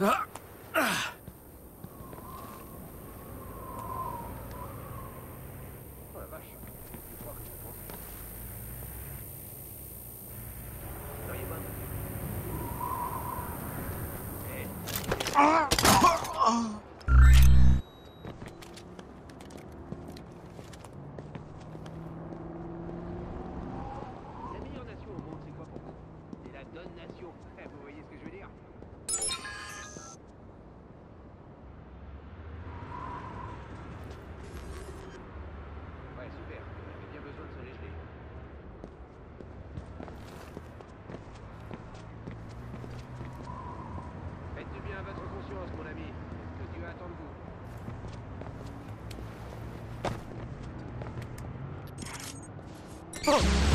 Oh 啊啊啊！Oh